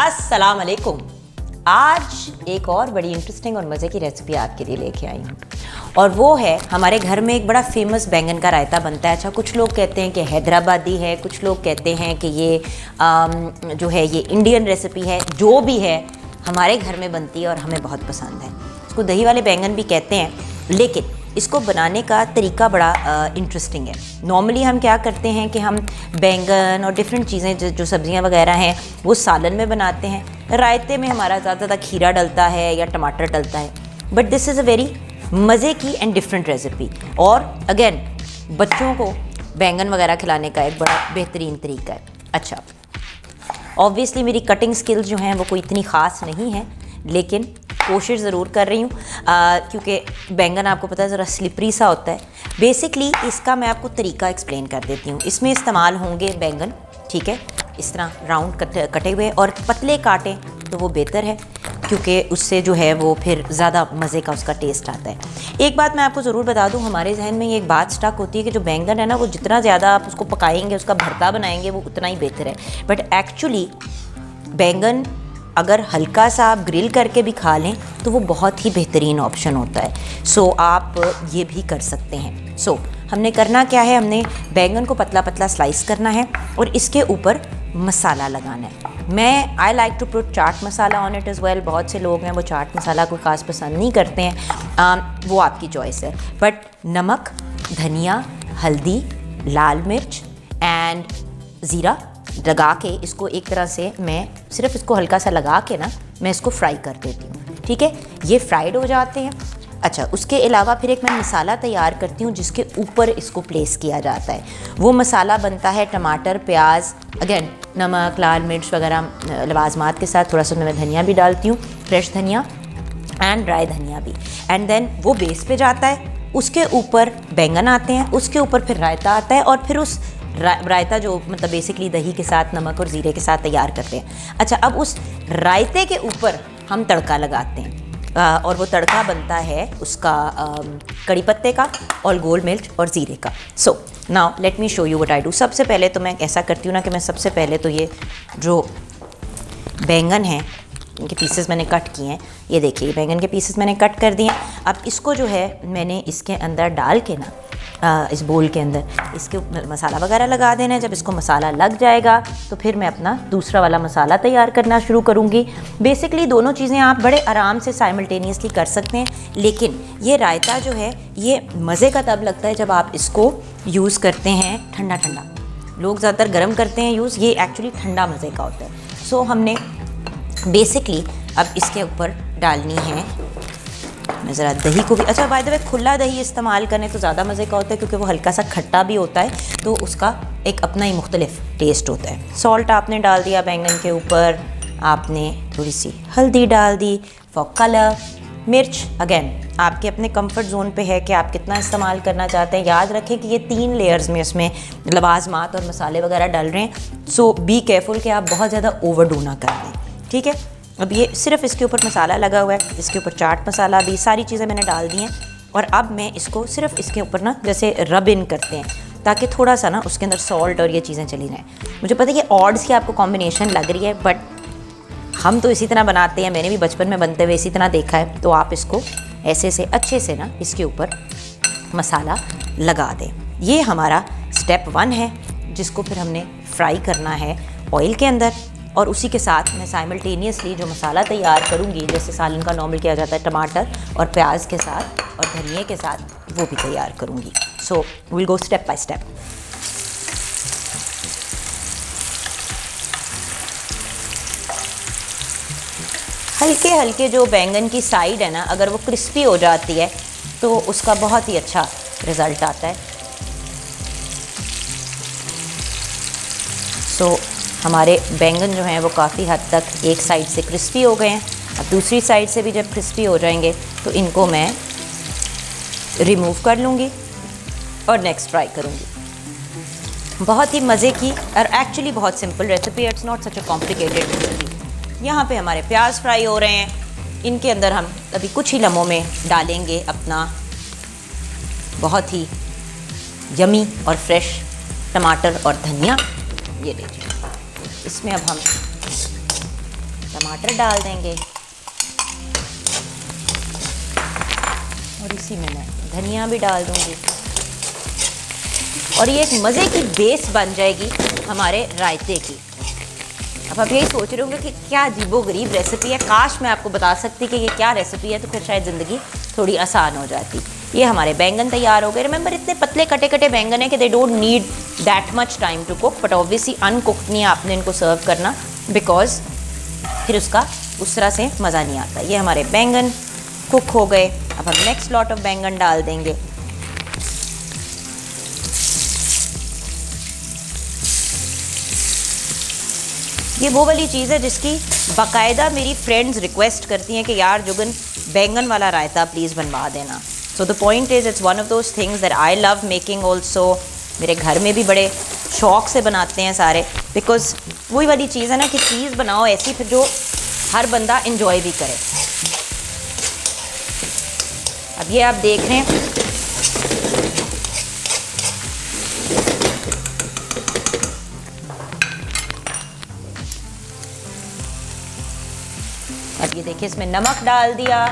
अस्सलाम वालेकुम आज एक और बड़ी इंटरेस्टिंग और मज़े की रेसिपी आपके लिए लेके आई हूँ। और वो है हमारे घर में एक बड़ा फ़ेमस बैंगन का रायता बनता है। अच्छा कुछ लोग कहते हैं कि हैदराबादी है कुछ लोग कहते हैं कि ये आम, जो है ये इंडियन रेसिपी है जो भी है हमारे घर में बनती है और हमें बहुत पसंद है। इसको दही वाले बैंगन भी कहते हैं लेकिन इसको बनाने का तरीका बड़ा इंटरेस्टिंग है। नॉर्मली हम क्या करते हैं कि हम बैंगन और डिफरेंट चीज़ें जो, जो सब्ज़ियाँ वगैरह हैं वो सालन में बनाते हैं। रायते में हमारा ज़्यादा खीरा डलता है या टमाटर डलता है। But this is a very मज़े की एंड डिफरेंट रेसिपी और अगेन बच्चों को बैंगन वगैरह खिलाने का एक बड़ा बेहतरीन तरीका है। अच्छा ऑब्वियसली मेरी कटिंग स्किल्स जो हैं वो कोई इतनी ख़ास नहीं है लेकिन कोशिश ज़रूर कर रही हूँ। क्योंकि बैंगन आपको पता है ज़रा स्लिपरी सा होता है। बेसिकली इसका मैं आपको तरीका एक्सप्लेन कर देती हूँ। इसमें इस्तेमाल होंगे बैंगन ठीक है? इस तरह राउंड कट, कटे हुए और पतले काटें तो वो बेहतर है क्योंकि उससे जो है वो फिर ज़्यादा मज़े का उसका टेस्ट आता है। एक बात मैं आपको ज़रूर बता दूँ हमारे जहन में ये एक बात स्टक होती है कि जो बैंगन है ना वो जितना ज़्यादा आप उसको पकाएँगे उसका भरता बनाएँगे वो उतना ही बेहतर है। बट एक्चुअली बैंगन अगर हल्का सा आप ग्रिल करके भी खा लें तो वो बहुत ही बेहतरीन ऑप्शन होता है। सो so, आप ये भी कर सकते हैं। सो so, हमने करना क्या है? हमने बैंगन को पतला पतला स्लाइस करना है और इसके ऊपर मसाला लगाना है। मैं I like to put chaat masala on it is well बहुत से लोग हैं वो चाट मसाला कोई ख़ास पसंद नहीं करते हैं। आ, वो आपकी चॉइस है। बट नमक धनिया हल्दी लाल मिर्च एंड ज़ीरा लगा के इसको एक तरह से मैं सिर्फ़ इसको हल्का सा लगा के ना मैं इसको फ्राई कर देती हूँ। ठीक है? ये फ्राइड हो जाते हैं। अच्छा उसके अलावा फिर एक मैं मसाला तैयार करती हूँ जिसके ऊपर इसको प्लेस किया जाता है। वो मसाला बनता है टमाटर, प्याज अगेन नमक, लाल मिर्च वगैरह लवाजमात के साथ थोड़ा सा मैं धनिया भी डालती हूँ फ्रेश धनिया एंड ड्राई धनिया भी। एंड देन वो बेस पे जाता है। उसके ऊपर बैंगन आते हैं, उसके ऊपर फिर रायता आता है और फिर उस रायता जो मतलब बेसिकली दही के साथ नमक और ज़ीरे के साथ तैयार करते हैं। अच्छा अब उस रायते के ऊपर हम तड़का लगाते हैं। आ, और वो तड़का बनता है उसका कड़ी पत्ते का और गोल मिर्च और ज़ीरे का। So now let me show you what I do सबसे पहले तो मैं ऐसा करती हूँ ना कि मैं सबसे पहले तो ये जो बैंगन है इनके पीसेस मैंने कट किए हैं। ये देखिए बैंगन के पीसेस मैंने कट कर दिए अब इसको जो है मैंने इसके अंदर डाल के ना इस बोल के अंदर। इसके मसाला वगैरह लगा देना है। जब इसको मसाला लग जाएगा तो फिर मैं अपना दूसरा वाला मसाला तैयार करना शुरू करूँगी। बेसिकली दोनों चीज़ें आप बड़े आराम से साइमल्टेनियसली कर सकते हैं। लेकिन ये रायता जो है, ये मज़े का तब लगता है जब आप इसको यूज़ करते हैं ठंडा ठंडा लोग ज़्यादातर गर्म करते हैं यूज़ ये एक्चुअली ठंडा मज़े का होता है। सो हमने बेसिकली अब इसके ऊपर डालनी है मैं ज़रा दही को भी अच्छा बाय द वे खुला दही इस्तेमाल करें तो ज़्यादा मज़े का होता है, क्योंकि वो हल्का सा खट्टा भी होता है तो उसका एक अपना ही मुख्तलिफ़ टेस्ट होता है। सॉल्ट आपने डाल दिया बैंगन के ऊपर, आपने थोड़ी सी हल्दी डाल दी फॉर कलर मिर्च अगेन आपके अपने कंफर्ट जोन पे है कि आप कितना इस्तेमाल करना चाहते हैं। याद रखें कि ये तीन लेयर्स में इसमें लवाजमात और मसाले वगैरह डल रहे हैं सो बी केयरफुल कि आप बहुत ज़्यादा ओवर डू ना कर दें। ठीक है? अब ये सिर्फ़ इसके ऊपर मसाला लगा हुआ है, इसके ऊपर चाट मसाला भी, सारी चीज़ें मैंने डाल दी हैं। और अब मैं इसको सिर्फ़ इसके ऊपर ना जैसे रब इन करते हैं, ताकि थोड़ा सा ना उसके अंदर सॉल्ट और ये चीज़ें चली जाएँ। मुझे पता है कि ऑड्स की आपको कॉम्बिनेशन लग रही है बट हम तो इसी तरह बनाते हैं, मैंने भी बचपन में बनते हुए इसी तरह देखा है। तो आप इसको ऐसे से, अच्छे से ना इसके ऊपर मसाला लगा दें। ये हमारा स्टेप वन है, जिसको फिर हमने फ्राई करना है ऑयल के अंदर। और उसी के साथ मैं साइमल्टेनियसली जो मसाला तैयार करूँगी जैसे सालन का नॉर्मल किया जाता है टमाटर और प्याज के साथ और धनिए के साथ वो भी तैयार करूँगी। So will go step by step हल्के हल्के जो बैंगन की साइड है ना अगर वो क्रिस्पी हो जाती है तो उसका बहुत ही अच्छा रिज़ल्ट आता है। सो so, हमारे बैंगन जो हैं वो काफ़ी हद तक एक साइड से क्रिस्पी हो गए हैं। अब दूसरी साइड से भी जब क्रिस्पी हो जाएँगे तो इनको मैं रिमूव कर लूँगी और नेक्स्ट फ्राई करूँगी। बहुत ही मज़े की और एक्चुअली बहुत simple recipe it's not such a complicated recipe यहाँ पे हमारे प्याज फ्राई हो रहे हैं। इनके अंदर हम अभी कुछ ही लम्हों में डालेंगे अपना बहुत ही यमी और फ्रेश टमाटर और धनिया। ये लीजिए इसमें अब हम टमाटर डाल देंगे। और इसी में मैं धनिया भी डाल दूँगी। और ये एक मज़े की बेस बन जाएगी हमारे रायते की। अब आप यही सोच रहे होंगे कि क्या अजीबो गरीब रेसिपी है। काश मैं आपको बता सकती कि ये क्या रेसिपी है तो फिर शायद ज़िंदगी थोड़ी आसान हो जाती। ये हमारे बैंगन तैयार हो गए। रिमेंबर इतने पतले कटे कटे बैंगन है कि they don't need that much time to cook but obviously uncooked नहीं है, आपने इनको सर्व करना बिकॉज़ फिर उसका उस तरह से मज़ा नहीं आता। ये हमारे बैंगन कुक हो गए। अब हम नेक्स्ट लॉट ऑफ़ बैंगन डाल देंगे। ये वो वाली चीज़ है जिसकी बाकायदा मेरी फ्रेंड्स रिक्वेस्ट करती हैं कि यार, जुगन, बैंगन वाला रायता प्लीज़ बनवा देना। So the point is it's one of those things that I love making also मेरे घर में भी बड़े शौक से बनाते हैं सारे। बिकॉज़ वही वाली चीज़ है ना कि चीज़ बनाओ ऐसी फिर जो हर बंदा इन्जॉय भी करे। अब ये आप देख रहे हैं। अब ये देखिए, इसमें नमक डाल दिया।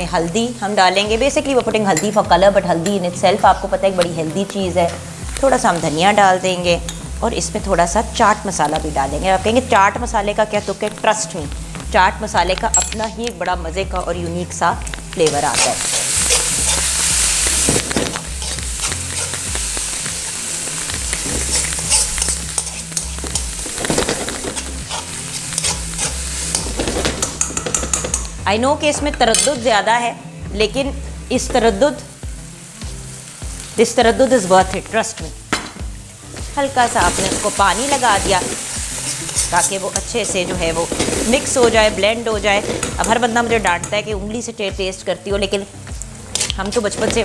इसमें हल्दी हम डालेंगे। बेसिकली वो पुटिंग हल्दी फॉर कलर बट हल्दी इन इट आपको पता है, एक बड़ी हेल्दी चीज़ है। थोड़ा सा हम धनिया डाल देंगे, और इसमें थोड़ा सा चाट मसाला भी डालेंगे। आप कहेंगे, चाट मसाले का क्या? तो क्या? ट्रस्ट में चाट मसाले का अपना ही एक बड़ा मज़े का और यूनिक सा फ्लेवर आता है। आई नो कि इसमें तरद ज़्यादा है, लेकिन इस तरद दिस तरद इज़ वर्थ इट ट्रस्ट में हल्का सा आपने उसको पानी लगा दिया, ताकि वो अच्छे से जो है वो मिक्स हो जाए ब्लेंड हो जाए। अब हर बंदा मुझे डांटता है कि उंगली से टेस्ट करती हो, लेकिन हम तो बचपन से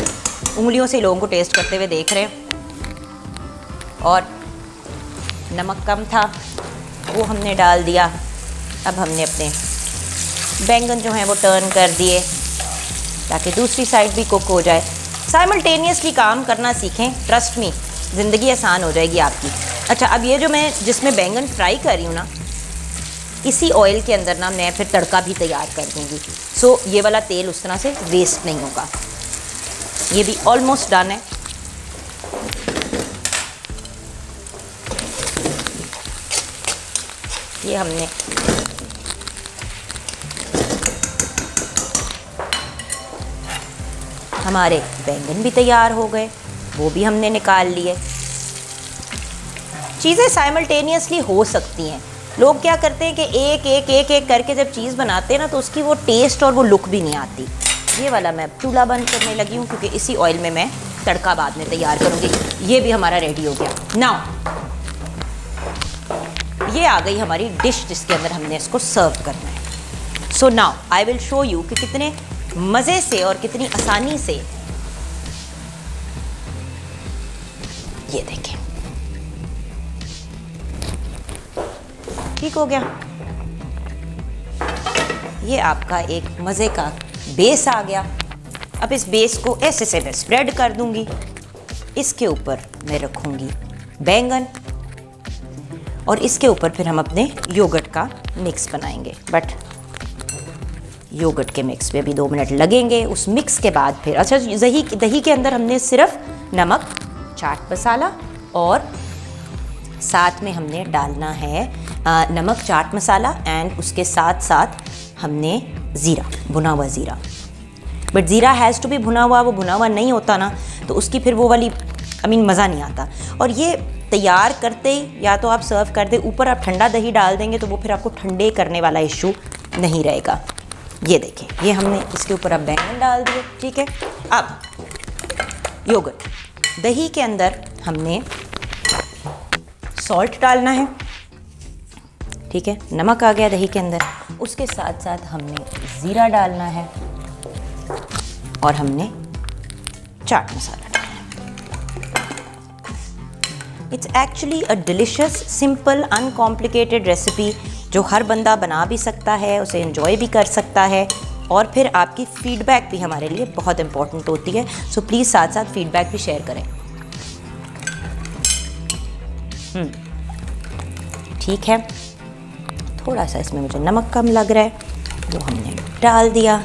उंगलियों से लोगों को टेस्ट करते हुए देख रहे हैं। और नमक कम था, वो हमने डाल दिया, अब हमने अपने बैंगन जो हैं वो टर्न कर दिए, ताकि दूसरी साइड भी कुक हो जाए। साइमल्टेनियसली काम करना सीखें ट्रस्ट मी ज़िंदगी आसान हो जाएगी आपकी। अच्छा अब ये जो मैं, जिसमें बैंगन फ्राई कर रही हूँ ना, इसी ऑयल के अंदर ना मैं फिर तड़का भी तैयार कर दूँगी। सो ये वाला तेल उस तरह से वेस्ट नहीं होगा। ये भी ऑलमोस्ट डन है। ये हमने हमारे बैंगन भी तैयार हो गए, वो भी हमने निकाल लिए। चीज़ें साइमल्टेनियसली हो सकती हैं। लोग क्या करते हैं कि एक एक एक एक करके जब चीज़ बनाते हैं ना तो उसकी वो टेस्ट और वो लुक भी नहीं आती। ये वाला मैं चूल्हा बंद करने लगी हूँ, क्योंकि इसी ऑयल में मैं तड़का बाद में तैयार करूँगी। ये भी हमारा रेडी हो गया। नाउ ये आ गई हमारी डिश जिसके अंदर हमने इसको सर्व करना है। So now I will show you कि कितने मज़े से और कितनी आसानी से। ये देखें। ठीक हो गया। ये आपका एक मज़े का बेस आ गया। अब इस बेस को ऐसे से मैं स्प्रेड कर दूँगी। इसके ऊपर मैं रखूँगी बैंगन। और इसके ऊपर फिर हम अपने योगर्ट का मिक्स बनाएँगे। बट योगर्ट के मिक्स में अभी दो मिनट लगेंगे। उस मिक्स के बाद फिर अच्छा दही दही के अंदर हमने सिर्फ़ नमक चाट मसाला और साथ में हमने डालना है आ, नमक चाट मसाला एंड उसके साथ साथ हमने ज़ीरा भुना हुआ ज़ीरा। बट ज़ीरा हैज़ टू भी भुना हुआ वो भुना हुआ नहीं होता ना तो उसकी फिर वो वाली आई मीन मज़ा नहीं आता। और ये तैयार करते या तो आप सर्व कर दे ऊपर आप ठंडा दही डाल देंगे तो वो फिर आपको ठंडे करने वाला इशू नहीं रहेगा। ये देखें, ये हमने इसके ऊपर अब बैंगन डाल दिए, ठीक है? अब योगर्ट। दही के अंदर हमने सॉल्ट डालना है, ठीक है? नमक आ गया दही के अंदर। उसके साथ साथ हमने ज़ीरा डालना है और हमने chaat masala it's actually a delicious simple uncomplicated recipe जो हर बंदा बना भी सकता है, उसे इन्जॉय भी कर सकता है और फिर आपकी फ़ीडबैक भी हमारे लिए बहुत इंपॉर्टेंट होती है। सो प्लीज़ साथ साथ फीडबैक भी शेयर करें। हम्म। ठीक है। थोड़ा सा इसमें मुझे नमक कम लग रहा है, वो हमने डाल दिया।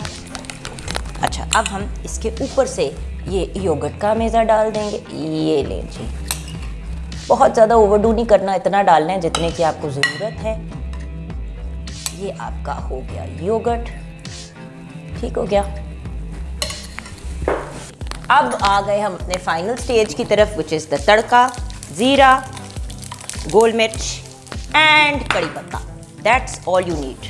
अच्छा अब हम इसके ऊपर से ये योगर्ट का मेज़ा डाल देंगे। ये लें जी। बहुत ज़्यादा ओवरडू नहीं करना, इतना डालना है जितने की आपको ज़रूरत है। ये आपका हो गया योगर्ट। ठीक हो गया। अब आ गए हम अपने फाइनल स्टेज की तरफ़ विच इज़ द तड़का, ज़ीरा, गोल मिर्च एंड कड़ी पत्ता। दैट्स ऑल यू नीड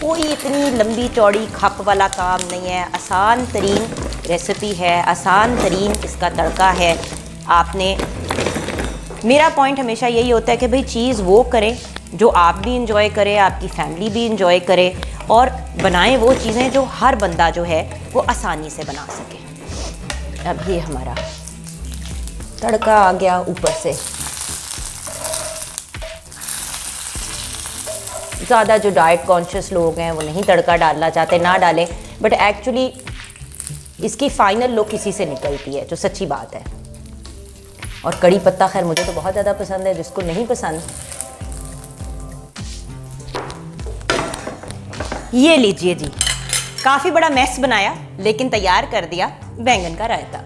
कोई इतनी लंबी चौड़ी खप वाला काम नहीं है। आसान तरीन रेसिपी है, आसान तरीन इसका तड़का है। आपने, मेरा पॉइंट हमेशा यही होता है कि भाई चीज़ वो करें जो आप भी इंजॉय करें, आपकी फैमिली भी इंजॉय करे और बनाएँ वो चीज़ें जो हर बंदा जो है वो आसानी से बना सके। अब ये हमारा तड़का आ गया ऊपर से। ज़्यादा जो डाइट कॉन्शियस लोग हैं वो नहीं तड़का डालना चाहते, ना डालें बट एक्चुअली इसकी फ़ाइनल लुक इसी से निकलती है, जो सच्ची बात है। और कड़ी पत्ता, खैर, मुझे तो बहुत ज़्यादा पसंद है, जिसको नहीं पसंद। ये लीजिए जी। काफ़ी बड़ा मैस बनाया, लेकिन तैयार कर दिया बैंगन का रायता।